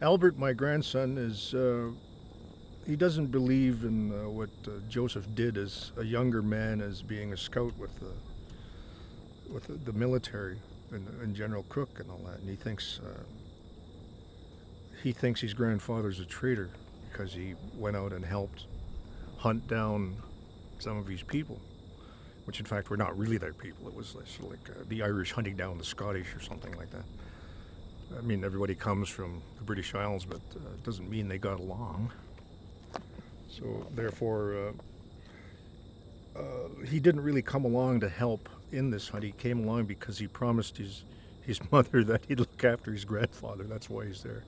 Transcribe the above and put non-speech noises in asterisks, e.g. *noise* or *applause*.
Albert, my grandson, is uh, he doesn't believe in uh, what uh, Joseph did as a younger man as being a scout with the with the, the military and, and General Crook and all that. And he thinks uh, he thinks his grandfather's a traitor because he went out and helped hunt down some of his people, which in fact were not really their people. It was like, uh, the Irish hunting down the Scottish or something like that. I mean, everybody comes from the British Isles, but uh, it doesn't mean they got along. So therefore, uh, uh, he didn't really come along to help in this hunt. He came along because he promised his his *laughs* mother that he'd look after his grandfather. That's why he's there.